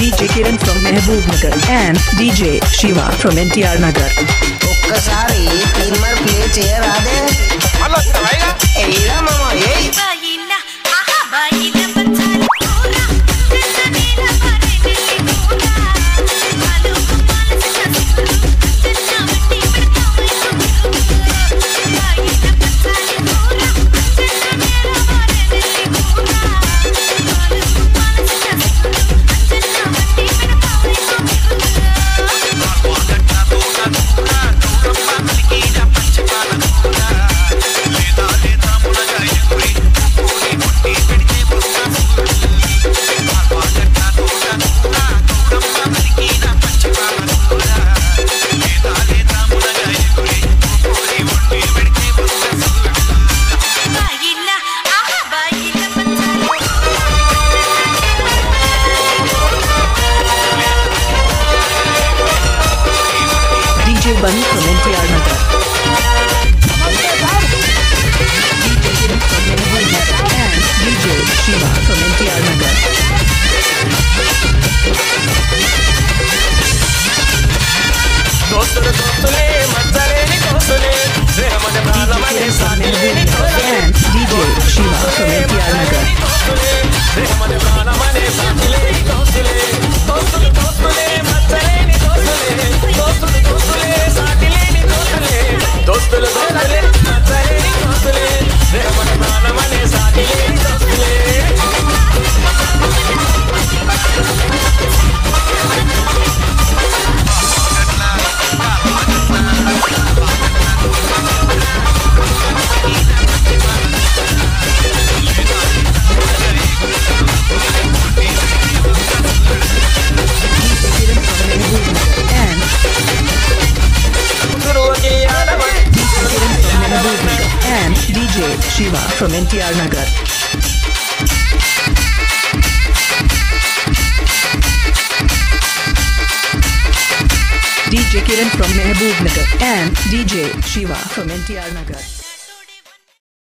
DJ Kiran from Mehboob Nagar and DJ Shiva from NTR Nagar. ఒక్కసారి క్లీమర్ play చేయరాదే YouTube ಅನ್ನು comment ಮಾಡೋಣ దోస్తులు దోస్తులే మచ్చలేని దోస్తులే ప్రేమని ప్రాణమనే సానే మన ప్రాణమనే సాటి లేదు. Shiva from NTR Nagar. DJ Kiran from Mehboob Nagar and DJ Shiva from NTR Nagar.